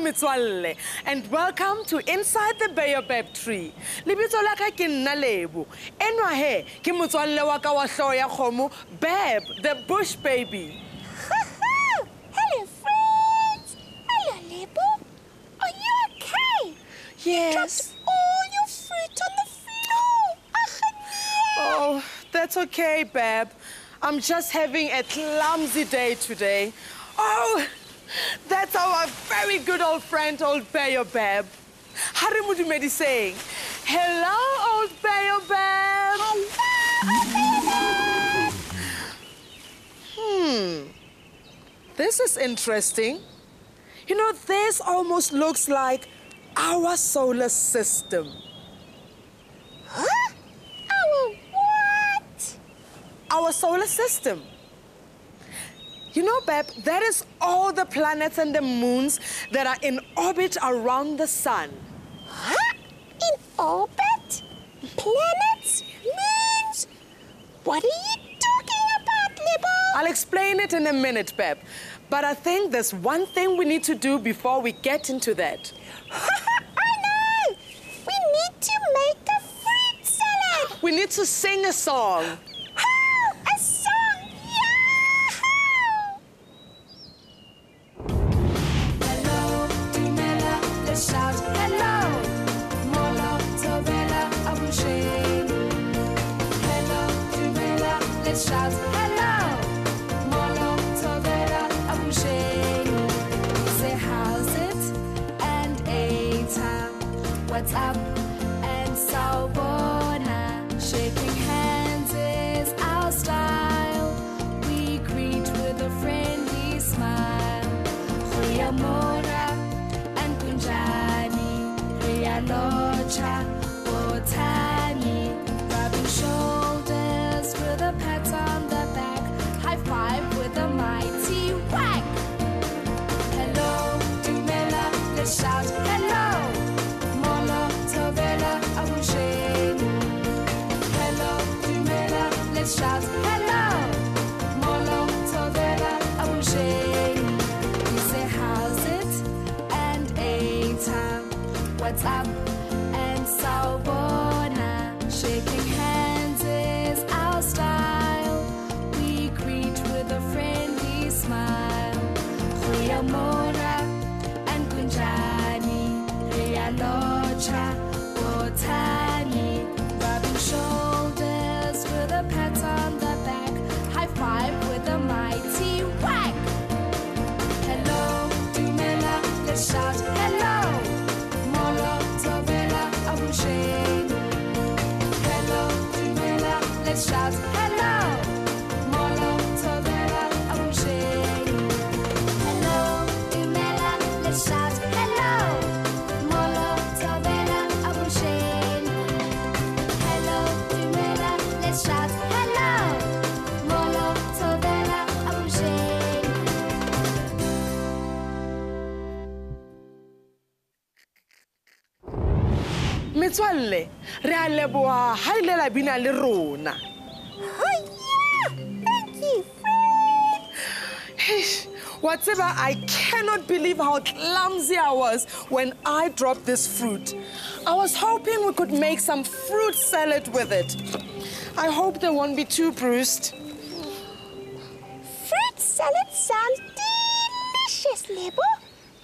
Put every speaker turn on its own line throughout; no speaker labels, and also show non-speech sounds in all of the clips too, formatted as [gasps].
metswalle and welcome to Inside the Baobab Tree. Lebitso la ka ke nna Lebo. Enwa he ke motswalle wa ka wa hlooho ya kgomo, Bab, the bush baby.
Hello, friends. Hello, Lebo. Are you okay?
Yes.
Dropped all your fruit on the floor.
Oh, that's okay, Bab. I'm just having a clumsy day today. Oh, that's our very good old friend, old Baobab. Harimudumedi saying, Hello, old Baobab. Hmm. This is interesting. You know, this almost looks like our solar system.
Huh? Our what?
our solar system. You know, Beb, that is all the planets and the moons that are in orbit around the sun.
Huh? In orbit? Planets? Moons? What are you talking about, Lebo?
I'll explain it in a minute, Beb. But I think there's one thing we need to do before we get into that. [laughs]
I know! We need to make a fruit salad!
We need to sing a song. Metswalle, re a ile la bina le rona.
Oh, yeah! Thank you, friend!
Eish, Whatever, I cannot believe how clumsy I was when I dropped this fruit. I was hoping we could make some fruit salad with it. I hope they won't be too bruised.
Fruit salad sounds delicious, Lebo.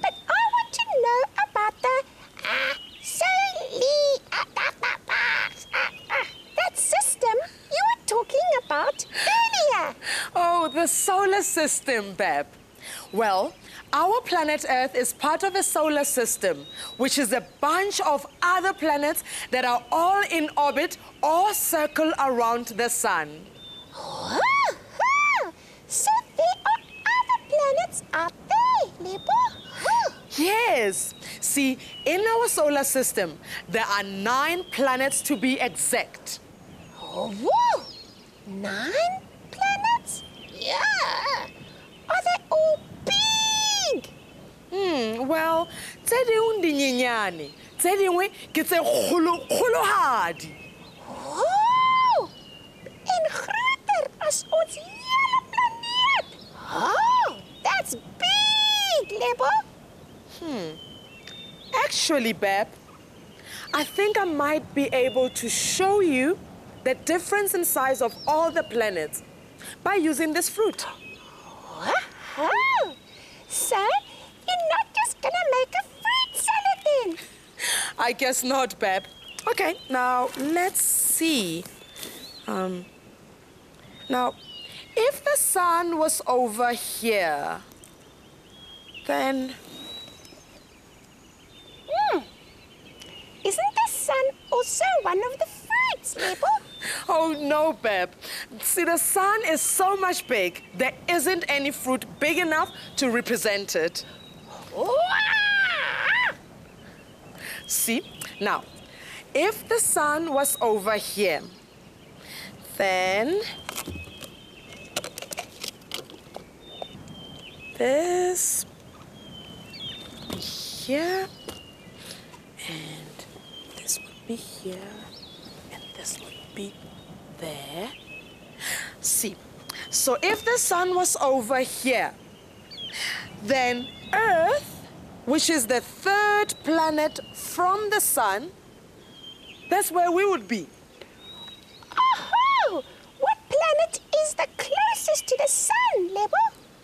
But I want to know about the uh, soli, uh, uh, uh, uh, uh, that system you were talking about earlier.
Oh, the solar system, Beb. Well, our planet Earth is part of a solar system, which is a bunch of other planets that are all in orbit or circle around the sun.
Ah. So there are other planets out there, Lebo. Ah.
Yes. See, in our solar system, there are nine planets to be exact.
Oh, whoa! Nine planets? Yeah. Are they all big?
Hmm, well, tse dingwe di nyenyane, tse dingwe ke tse kgolo- kgolohadi.
Oh! En groter as ons hele planeet. Oh, that's big, Lebo? Hmm.
Actually, Beb, I think I might be able to show you the difference in size of all the planets by using this fruit.
So you're not just gonna make a fruit salad then?
I guess not, Beb. Okay, now let's see. Um, now, if the sun was over here, then
Hmm. Isn't the sun also one of the fruits, Lebo? [laughs]
Oh no, Beb. See, the sun is so much big, there isn't any fruit big enough to represent it. [laughs] See? Now, if the sun was over here, then this here and this would be here be there. See, so if the sun was over here, then Earth, which is the third planet from the sun, that's where we would be.
Oh, what planet is the closest to the sun, Lebo?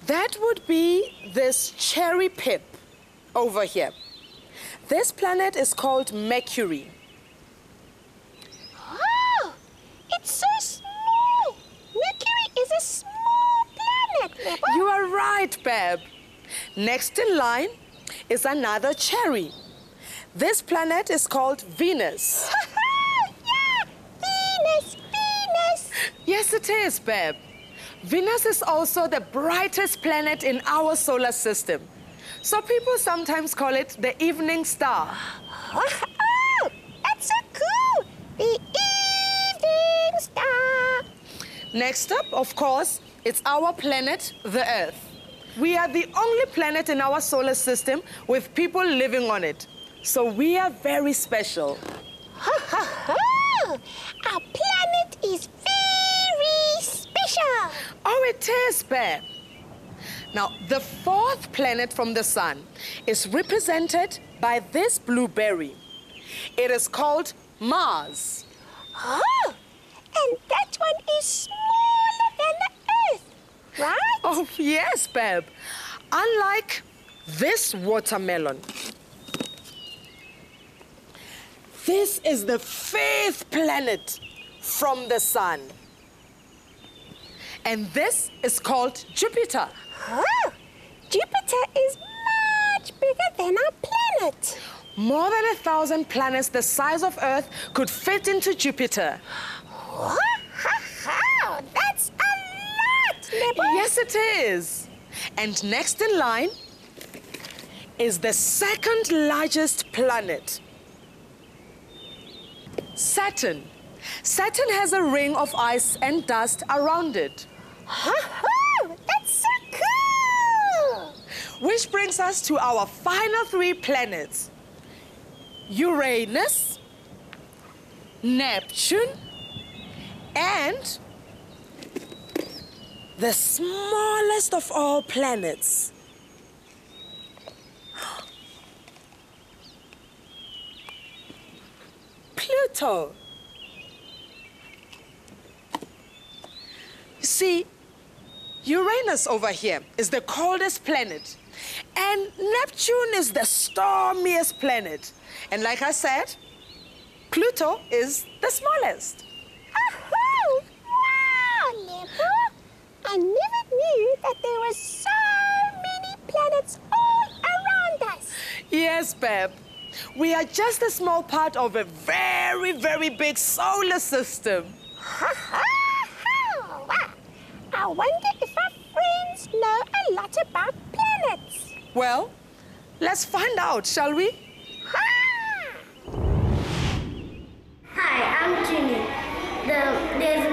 That would be this cherry pip over here. This planet is called Mercury.
Oh, it's so small. Mercury is a small planet, Lebo.
You are right, Beb. Next in line is another cherry. This planet is called Venus. [laughs]
yeah, Venus, Venus.
Yes, it is, Beb. Venus is also the brightest planet in our solar system. So people sometimes call it the evening star.
Oh, that's so cool. The evening star.
Next up, of course, it's our planet, the Earth. We are the only planet in our solar system with people living on it. So we are very special. [laughs]
Our planet is very special.
Oh, it is, Beb. Now, the fourth planet from the sun is represented by this blueberry. It is called Mars.
Oh, and that one is smaller than the Earth, right?
Oh, yes, Beb. Unlike this watermelon. This is the fifth planet from the sun. And this is called Jupiter.
Oh, Jupiter is much bigger than our planet.
More than a thousand planets the size of Earth could fit into Jupiter.
What? Ha, ha. That's a lot, Lebo.
Yes, it is. And next in line is the second largest planet Saturn. Saturn has a ring of ice and dust around it.
Ha, ha. That's so cool.
Which brings us to our final three planets Uranus, Neptune, and the smallest of all planets. [gasps] Pluto. You see, Uranus over here is the coldest planet, and Neptune is the stormiest planet. And like I said, Pluto is the smallest.
Oh, wow, Lebo. I never knew that there were so many planets all around us.
Yes, Beb. We are just a small part of a very, very big solar system.
Ha, ha, ha. Wow. I wonder if our friends know a lot about planets.
Well, let's find out, shall we?
Ha!
Hi, I'm Jimmy. The, there's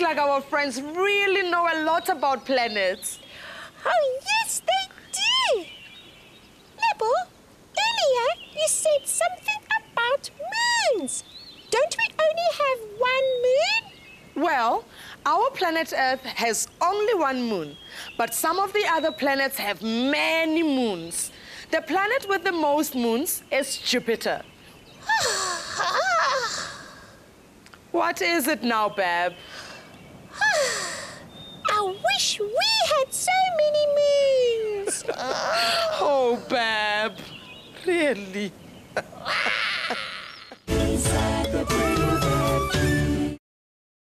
Like our friends really know a lot about planets.
Oh, yes, they do. Lebo, earlier you said something about moons. Don't we only have one moon?
Well, our planet Earth has only one moon, but some of the other planets have many moons. The planet with the most moons is Jupiter. [sighs] What is it now, Bab?
I wish we had so many moons. [laughs]
Oh, Bab, really?
Inside the Baobab tree.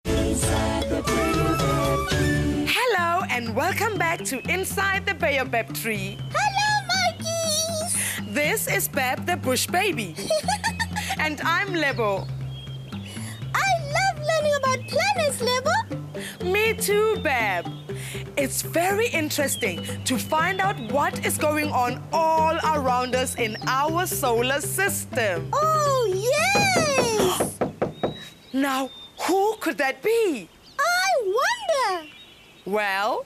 Inside the Baobab tree.
Hello, and welcome back to Inside the Baobab Tree.
Hello, monkeys.
This is Bab the Bush Baby, [laughs] and I'm Lebo.
I love learning about planets, Lebo.
Too, Bab. It's very interesting to find out what is going on all around us in our solar system.
Oh, yes. [gasps]
Now, who could that be?
I wonder.
Well,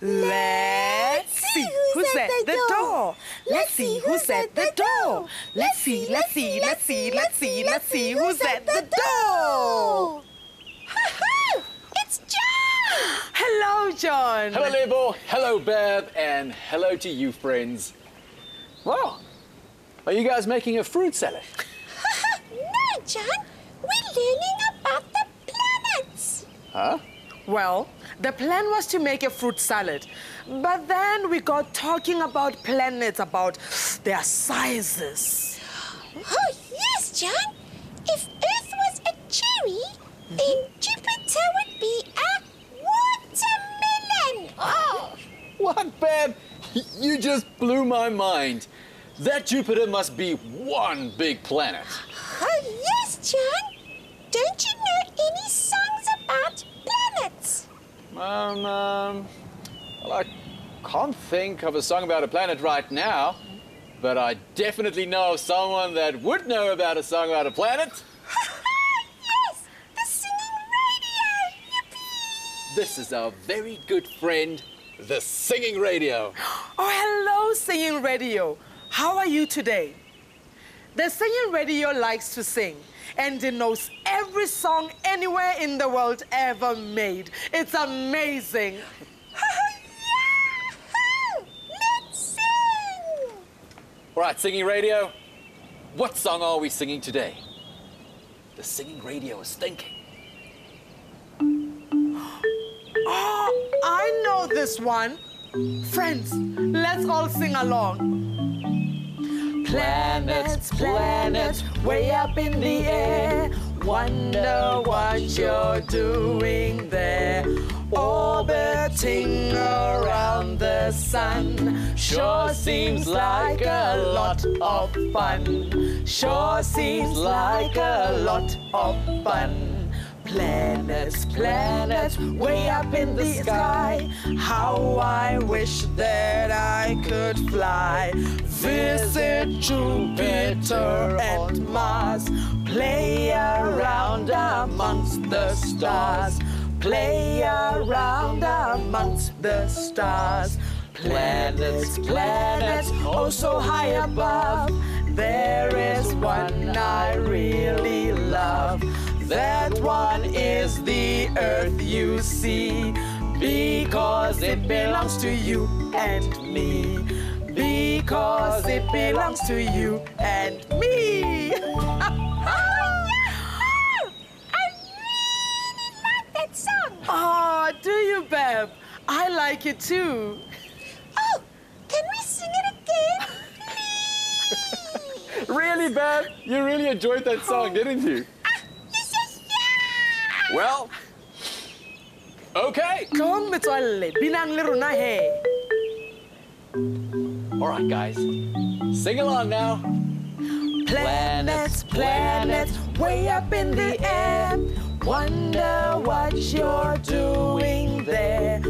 let's see who's at the door. Let's see who's at the door. Let's see, let's see, let's see, let's see, let's see who's at the door.
Ha-ha! It's John.
Hello, John.
Hello, Lebo. Hello, Bab. And hello to you, friends. Wow. Are you guys making a fruit salad? [laughs]
no, John. We're learning about the planets.
Huh?
Well, the plan was to make a fruit salad, but then we got talking about planets, about their sizes.
Oh, yes, John. If Earth was a cherry, then Jupiter would be a watermelon. Oh, [laughs]
What, Bab? You just blew my mind. That Jupiter must be one big planet.
oh [laughs] yes, John. Don't you know any songs about planets?
Um, um, well, I can't think of a song about a planet right now, but I definitely know of someone that would know about a song about a planet. This is our very good friend, the Singing Radio. [gasps]
Oh, hello, Singing Radio. How are you today? The Singing Radio likes to sing, and it knows every song anywhere in the world ever made. It's amazing. [laughs]
Let's sing!
All right, Singing Radio, what song are we singing today? The Singing Radio is thinking.
This one. Friends, let's all sing along. Planets, planets, way up in the air. Wonder what you're doing there. Orbiting around the sun. Sure seems like a lot of fun. Sure seems like a lot of fun. Planets, planets, way up in the sky. How I wish that I could fly. Visit Jupiter and Mars. Play around amongst the stars. Play around amongst the stars. Planets, planets, oh so high above. There is one I really love. That one is the earth you see. Because it belongs to you and me. Because it belongs to you and me.
Oh, [laughs] I really like that song.
oh, do you, Beb? I like it too.
Oh, can we sing it again? Please. [laughs]
Really, Bab? You really enjoyed that song, oh. didn't you?
Ah, yes, yes, yeah.
Well, okay.
Metswalle, binang le rona he.
All right, guys, sing along now.
Planets, planets, way up in the air. Wonder what you're doing there.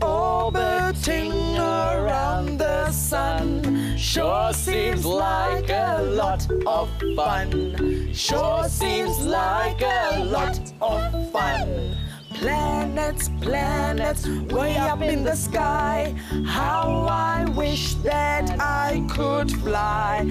Orbiting around the sun. Sure seems like a lot of fun. Sure seems like a lot of fun. Planets, planets, way up in the sky. How I wish that I could fly.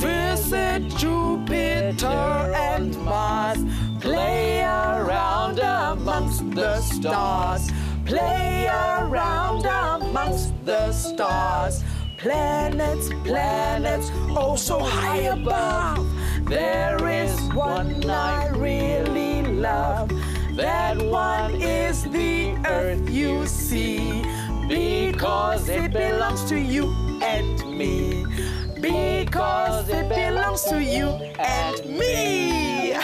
Visit Jupiter and Mars. Play around amongst the stars. Play around amongst the stars. Planets, planets, oh so high above. There is one I really love. That one is the earth you see. Because it belongs to you and me. Because it belongs to you and me. [laughs]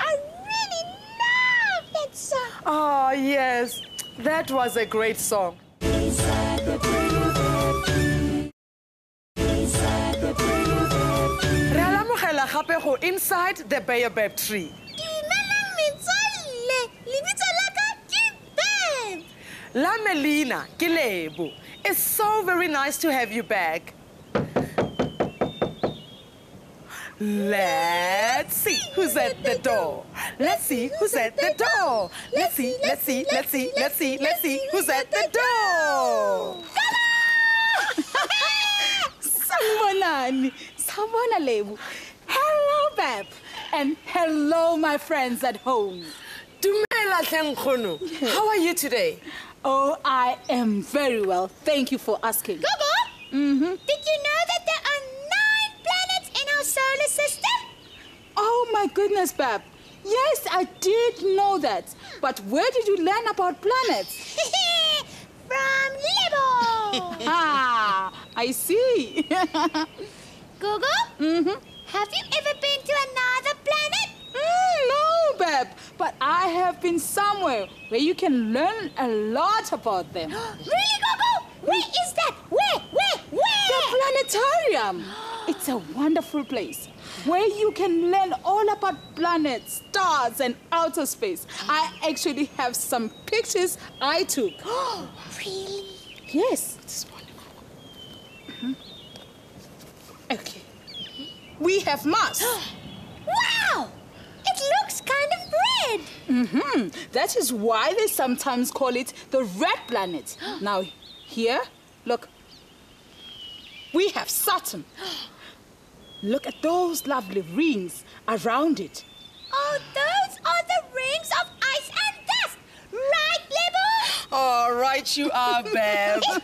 I really love that song.
oh, yes. That was a great song. Gape go inside the baobab tree.
Dumelang metswalle, lebitso la ka ke Beb.
La Melina, Kilebo. It's so very nice to have you back. Let's see who's at the door. Let's see who's at the door. Let's see, let's see, let's see, let's see, let's see who's at the door. [laughs]
Sanibonani. Sabona Lebu. Hello, And hello, my friends at home.
Dumela hle. How are you today?
Oh, I am very well. Thank you for asking.
Gogo,
Mm-hmm.
did you know that there are nine planets in our solar system?
Oh, my goodness, Bab. Yes, I did know that. But where did you learn about planets? [laughs]
From Lebo. [laughs]
ah, I see. [laughs]
Gogo,
mm-hmm.
have you ever been to another planet?
Mm, no, Bab. But I have been somewhere where you can learn a lot about them. [gasps]
really, Gogo? Where is that? Where? Where? Where?
The planetarium. [gasps] It's a wonderful place where you can learn all about planets, stars, and outer space. I actually have some pictures I took.
Oh, [gasps] really?
Yes. It's wonderful. Mhm. Okay. We have Mars.
Wow! It looks kind of red.
hmm That is why they sometimes call it the red planet. [gasps] Now, here, look. We have Saturn. [gasps] Look at those lovely rings around it.
Oh, those are the rings of ice and dust. Right, Lebo? [gasps]
All right, you are, Bev. [laughs]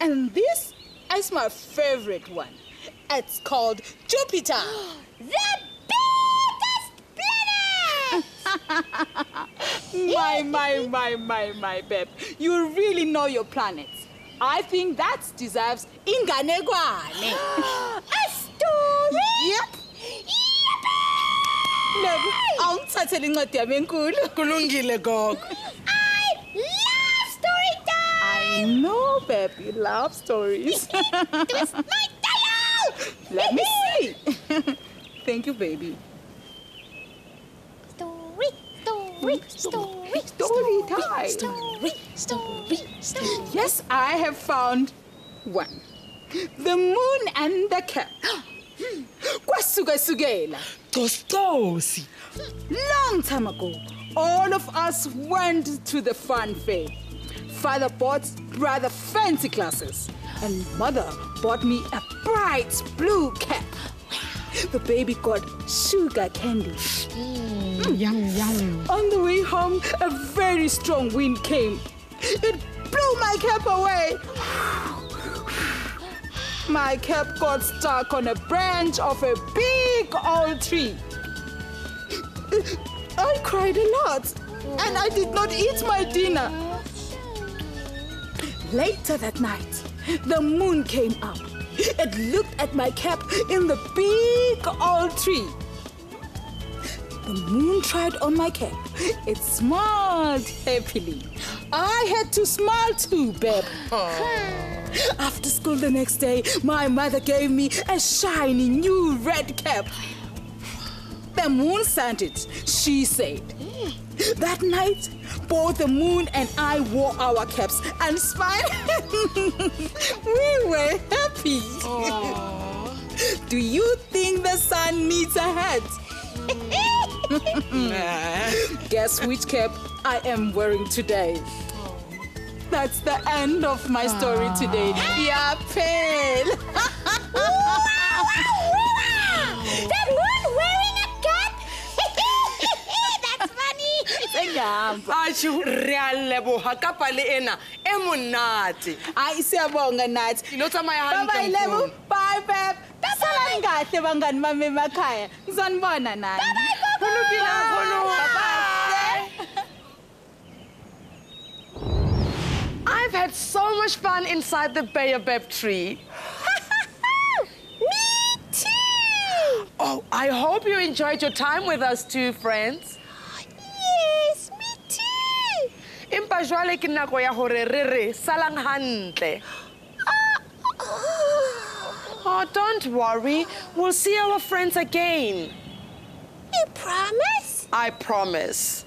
And this is my favorite one. It's called Jupiter. [laughs] my, my, my, my, my, babe. You really know your planets. I think that deserves inganekwane. [gasps]
A story?
yep. Lebu, awungithathele incwadi yami enkulu.
Kulungile, Gog.
I love story time!
I know, babe, you love stories. [laughs]
Twist my tail!
Let me see. [laughs] Thank you, baby.
Story, story, story,
Story time.
story, story, story.
Yes, I have found one. The moon and the cap. [gasps] Hmm. Kwasuka sukela.
Tostosi.
Long time ago, all of us went to the fun fair. Father bought rather fancy glasses, and mother bought me a bright blue cap. The baby got sugar candy.
Mm, yum, yum.
On the way home, a very strong wind came. It blew my cap away. My cap got stuck on a branch of a big old tree. I cried a lot, and I did not eat my dinner. Later that night, the moon came up. It looked at my cap in the big old tree. The moon tried on my cap. It smiled happily. I had to smile too, babe. After school the next day, my mother gave me a shiny new red cap. The moon sent it, she said. That night, both the moon and I wore our caps and smiled. [laughs] we were happy. Do you think the sun needs a hat? [laughs] [laughs] Guess which cap I am wearing today? That's the end of my story today. Yeah, pale.
Funny.
Sengihamba.
Ashu, re a leboha ka pale ena e monate.
Hayi siyabonga nathi.
Ilo tsamaya
Bye bye
hantle
Bye Pep. Salani kahle bangani bami emakhaya. Ngizonibona nani.
Kulungile nkgono. I've had so much fun inside the baobab tree. [laughs]
Me too.
Oh, I hope you enjoyed your time with us too, friends.
Yes, me too.
Empa jwale ke nako ya hore re re salang hantle. Ah. Oh, don't worry. We'll see our friends again.
You promise?
I promise.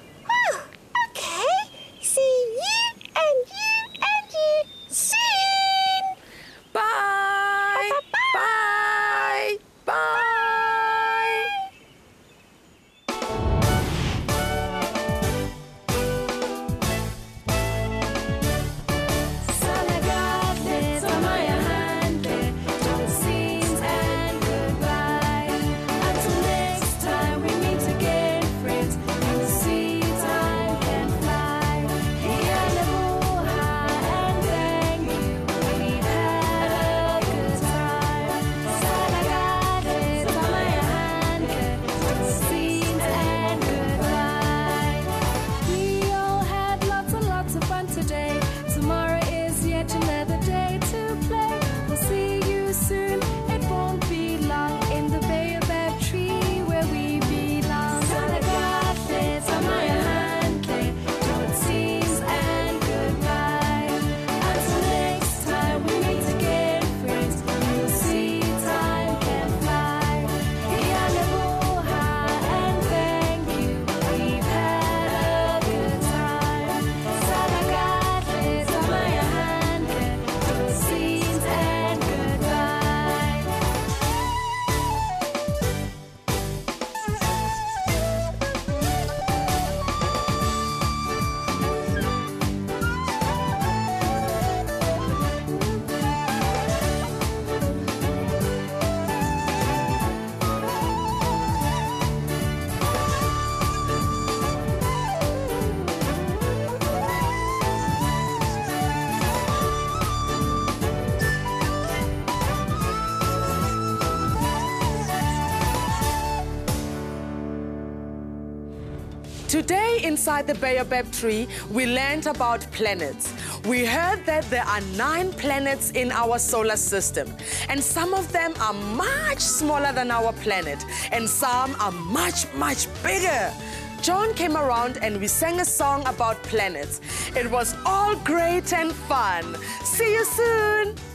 Inside the baobab tree, we learned about planets. We heard that there are nine planets in our solar system, and some of them are much smaller than our planet, and some are much, much bigger. John came around and we sang a song about planets. It was all great and fun. See you soon.